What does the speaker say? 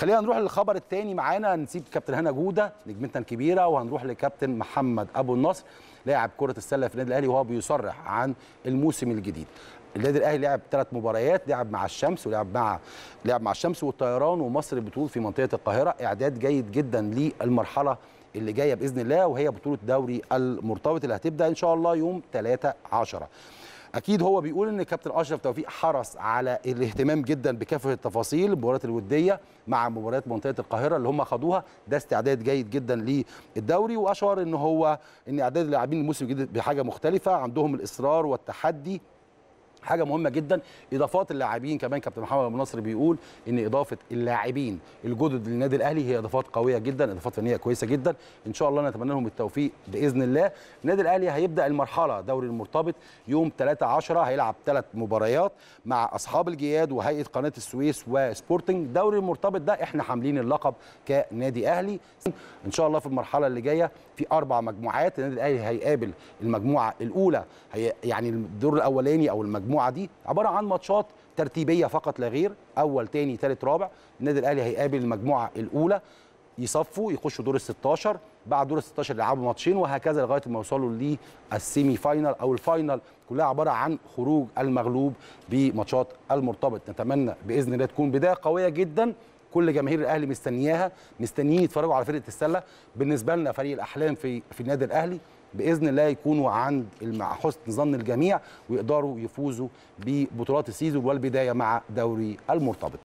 خلينا نروح للخبر الثاني. معانا نسيب كابتن هنا جودة نجمتنا الكبيرة وهنروح لكابتن محمد أبو النصر لاعب كرة السلة في النادي الأهلي وهو بيصرح عن الموسم الجديد. النادي الأهلي لعب ثلاث مباريات لعب مع الشمس ولعب مع لعب مع الشمس والطيران ومصر بتقول في منطقة القاهرة. إعداد جيد جدا للمرحلة اللي جاية بإذن الله وهي بطولة دوري المرتبط اللي هتبدأ إن شاء الله يوم 3 10 أكيد هو بيقول إن كابتن أشرف توفيق حرص على الاهتمام جدا بكافة التفاصيل المباريات الودية مع مباريات منطقة القاهرة اللي هم خدوها. ده استعداد جيد جدا للدوري واشار إن هو إن إعداد اللاعبين الموسم الجديد بحاجة مختلفة. عندهم الإصرار والتحدي حاجة مهمة جدا. إضافات اللاعبين كمان كابتن محمد أبو نصر بيقول إن إضافة اللاعبين الجدد للنادي الأهلي هي إضافات قوية جدا إضافات فنية كويسة جدا. إن شاء الله نتمنى لهم التوفيق بإذن الله. النادي الأهلي هيبدأ المرحلة دوري المرتبط يوم 3 10 هيلعب ثلاث مباريات مع أصحاب الجياد وهيئة قناة السويس وسبورتنج. دوري المرتبط ده إحنا حاملين اللقب كنادي أهلي. إن شاء الله في المرحلة اللي جاية في أربع مجموعات. النادي الأهلي هيقابل المجموعة الأولى هي يعني الدور الأولاني أو المجموعة دي عبارة عن ماتشات ترتيبية فقط لا غير أول تاني تالت رابع. النادي الأهلي هيقابل المجموعة الأولى يصفوا يخشوا دور ال 16 بعد دور ال 16 يلعبوا ماتشين وهكذا لغاية ما يوصلوا لل semi-final أو ال final. كلها عبارة عن خروج المغلوب بماتشات المرتبط. نتمنى بإذن الله تكون بداية قوية جدا. كل جماهير الأهلي مستنياها مستنيين يتفرجوا على فرقة السلة. بالنسبة لنا فريق الأحلام في في النادي الأهلي بإذن الله يكونوا عند مع حسن ظن الجميع ويقدروا يفوزوا ببطولات ال season والبداية مع دوري المرتبط.